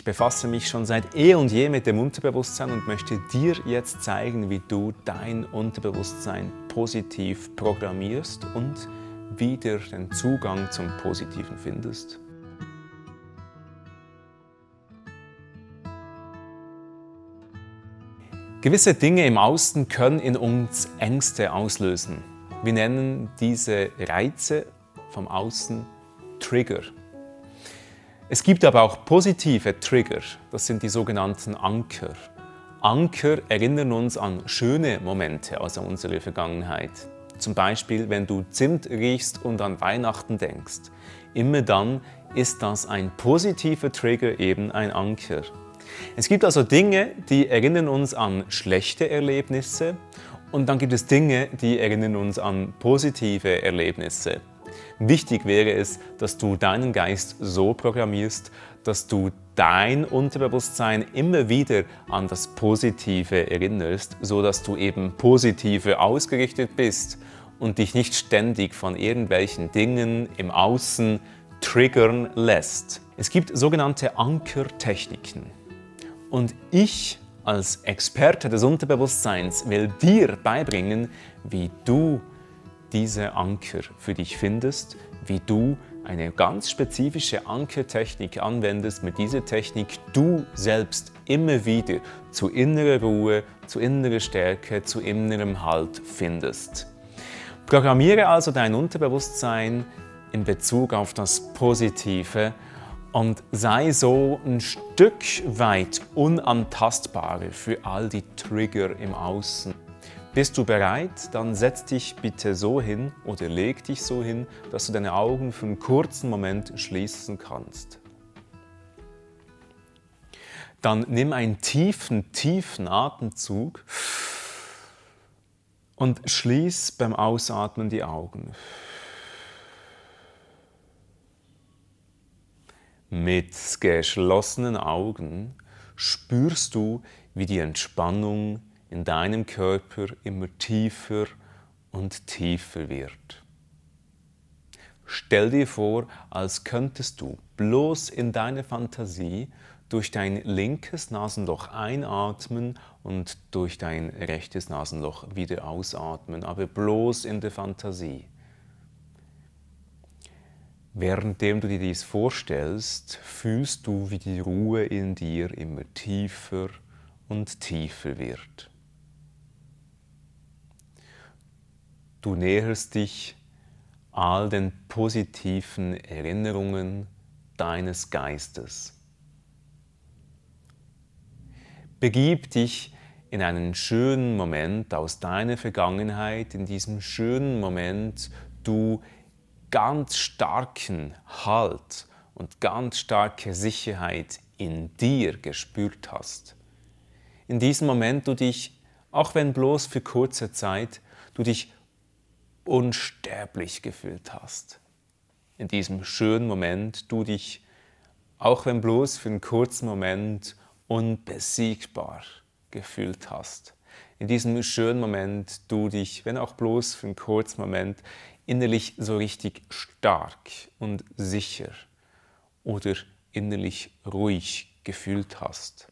Ich befasse mich schon seit eh und je mit dem Unterbewusstsein und möchte dir jetzt zeigen, wie du dein Unterbewusstsein positiv programmierst und wieder den Zugang zum Positiven findest. Gewisse Dinge im Außen können in uns Ängste auslösen. Wir nennen diese Reize vom Außen Trigger. Es gibt aber auch positive Trigger, das sind die sogenannten Anker. Anker erinnern uns an schöne Momente aus unserer Vergangenheit. Zum Beispiel, wenn du Zimt riechst und an Weihnachten denkst. Immer dann ist das ein positiver Trigger, eben ein Anker. Es gibt also Dinge, die erinnern uns an schlechte Erlebnisse und dann gibt es Dinge, die erinnern uns an positive Erlebnisse. Wichtig wäre es, dass du deinen Geist so programmierst, dass du dein Unterbewusstsein immer wieder an das Positive erinnerst, so dass du eben positive ausgerichtet bist und dich nicht ständig von irgendwelchen Dingen im Außen triggern lässt. Es gibt sogenannte Ankertechniken. Und ich als Experte des Unterbewusstseins will dir beibringen, wie du diese Anker für dich findest, wie du eine ganz spezifische Ankertechnik anwendest, mit dieser Technik du selbst immer wieder zu innerer Ruhe, zu innerer Stärke, zu innerem Halt findest. Programmiere also dein Unterbewusstsein in Bezug auf das Positive und sei so ein Stück weit unantastbarer für all die Trigger im Außen. Bist du bereit? Dann setz dich bitte so hin oder leg dich so hin, dass du deine Augen für einen kurzen Moment schließen kannst. Dann nimm einen tiefen, tiefen Atemzug und schließ beim Ausatmen die Augen. Mit geschlossenen Augen spürst du, wie die Entspannung in deinem Körper immer tiefer und tiefer wird. Stell dir vor, als könntest du bloß in deiner Fantasie durch dein linkes Nasenloch einatmen und durch dein rechtes Nasenloch wieder ausatmen, aber bloß in der Fantasie. Währenddem du dir dies vorstellst, fühlst du, wie die Ruhe in dir immer tiefer und tiefer wird. Du näherst dich all den positiven Erinnerungen deines Geistes. Begib dich in einen schönen Moment aus deiner Vergangenheit. In diesem schönen Moment du ganz starken Halt und ganz starke Sicherheit in dir gespürt hast. In diesem Moment du dich, auch wenn bloß für kurze Zeit, du dich unsterblich gefühlt hast. In diesem schönen Moment du dich, auch wenn bloß für einen kurzen Moment, unbesiegbar gefühlt hast. In diesem schönen Moment du dich, wenn auch bloß für einen kurzen Moment, innerlich so richtig stark und sicher oder innerlich ruhig gefühlt hast.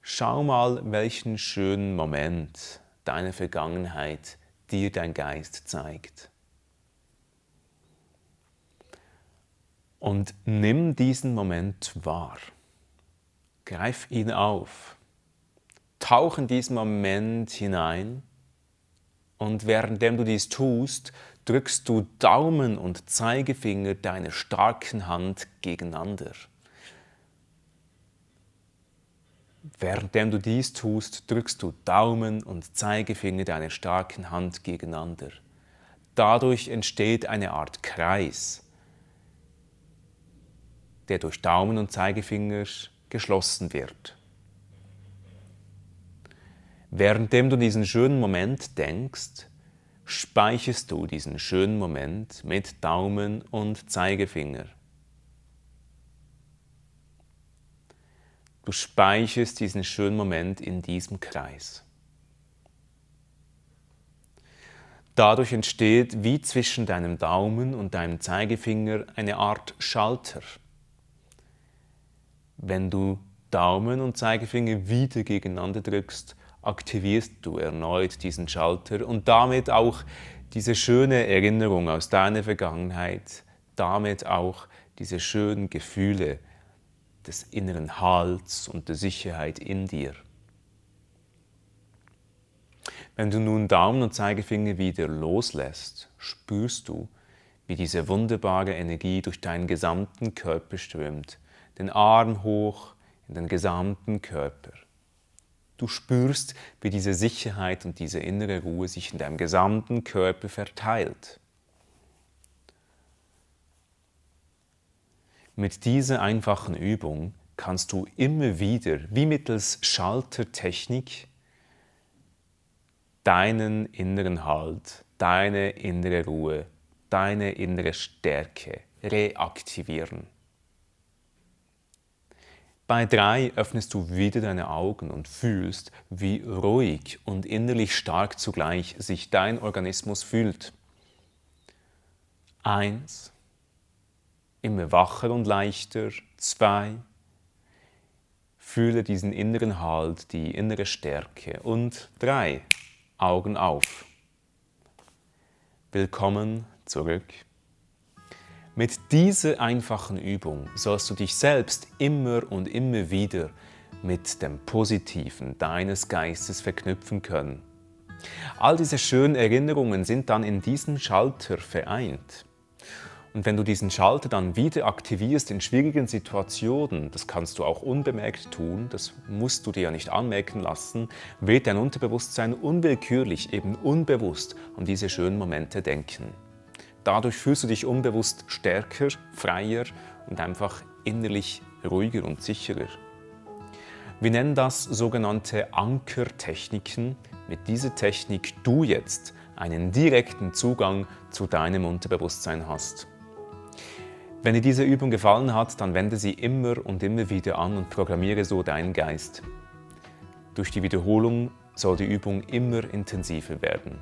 Schau mal, welchen schönen Moment deine Vergangenheit dir dein Geist zeigt. Und nimm diesen Moment wahr. Greif ihn auf. Tauch in diesen Moment hinein und währenddem du dies tust, drückst du Daumen und Zeigefinger deiner starken Hand gegeneinander. Währenddem du dies tust, drückst du Daumen und Zeigefinger deiner starken Hand gegeneinander. Dadurch entsteht eine Art Kreis, der durch Daumen und Zeigefinger geschlossen wird. Währenddem du diesen schönen Moment denkst, speicherst du diesen schönen Moment mit Daumen und Zeigefinger. Du speicherst diesen schönen Moment in diesem Kreis. Dadurch entsteht wie zwischen deinem Daumen und deinem Zeigefinger eine Art Schalter. Wenn du Daumen und Zeigefinger wieder gegeneinander drückst, aktivierst du erneut diesen Schalter und damit auch diese schöne Erinnerung aus deiner Vergangenheit, damit auch diese schönen Gefühle des inneren Halts und der Sicherheit in dir. Wenn du nun Daumen und Zeigefinger wieder loslässt, spürst du, wie diese wunderbare Energie durch deinen gesamten Körper strömt, den Arm hoch in den gesamten Körper. Du spürst, wie diese Sicherheit und diese innere Ruhe sich in deinem gesamten Körper verteilt. Mit dieser einfachen Übung kannst du immer wieder, wie mittels Schaltertechnik, deinen inneren Halt, deine innere Ruhe, deine innere Stärke reaktivieren. Bei drei öffnest du wieder deine Augen und fühlst, wie ruhig und innerlich stark zugleich sich dein Organismus fühlt. Eins, immer wacher und leichter. Zwei, fühle diesen inneren Halt, die innere Stärke. Und drei, Augen auf. Willkommen zurück. Mit dieser einfachen Übung sollst du dich selbst immer und immer wieder mit dem Positiven deines Geistes verknüpfen können. All diese schönen Erinnerungen sind dann in diesem Schalter vereint. Und wenn du diesen Schalter dann wieder aktivierst in schwierigen Situationen, das kannst du auch unbemerkt tun, das musst du dir ja nicht anmerken lassen, wird dein Unterbewusstsein unwillkürlich, eben unbewusst an diese schönen Momente denken. Dadurch fühlst du dich unbewusst stärker, freier und einfach innerlich ruhiger und sicherer. Wir nennen das sogenannte Ankertechniken. Mit dieser Technik du jetzt einen direkten Zugang zu deinem Unterbewusstsein hast. Wenn dir diese Übung gefallen hat, dann wende sie immer und immer wieder an und programmiere so deinen Geist. Durch die Wiederholung soll die Übung immer intensiver werden.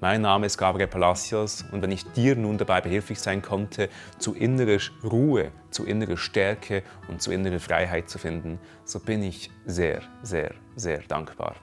Mein Name ist Gabriel Palacios und wenn ich dir nun dabei behilflich sein konnte, zu innerer Ruhe, zu innerer Stärke und zu innerer Freiheit zu finden, so bin ich sehr, sehr, sehr dankbar.